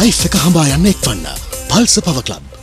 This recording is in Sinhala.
ලයිෆ් එක හඹා යන්න එක්වන්න. පල්ස පව ක්ලබ්